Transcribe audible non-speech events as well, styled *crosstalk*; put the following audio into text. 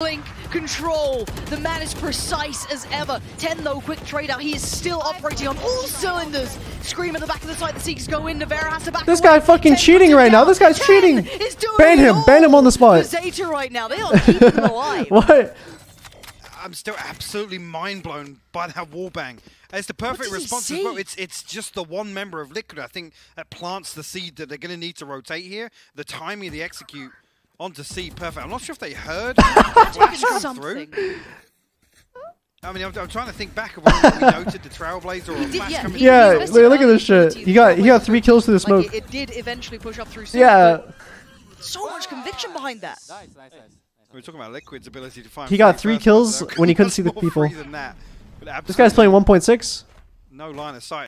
Blink, control. The man is precise as ever. 10 though, quick trade out. He is still operating on all cylinders. Scream at the back of the site. The Seekers go in. Nivera has to back This away. guy fucking 10 cheating puts it right now. This guy's 10 cheating. is doing Ban it him. Ban him on the spot. for Zeta right now. They are keeping him *laughs* alive. What? I'm still absolutely mind blown by that wallbang. It's the perfect response as well. It's it's just the one member of Liquid I think that plants the seed that they're going to need to rotate here. The timing of the execute onto C, perfect. I'm not sure if they heard *laughs* Flash come through. I mean, I'm, I'm trying to think back of when we noted the Trailblazer or *laughs* did- Flash yeah, coming Yeah, he look, invested look at this shit. He got he got three kills to the Like, smoke. it, it did eventually push up through. Silk, Yeah. So much conviction behind that. Nice, nice, nice. We were talking about Liquid's ability to find. He got three kills when he couldn't *laughs* see the people. that. This guy's playing 1.6. No line of sight.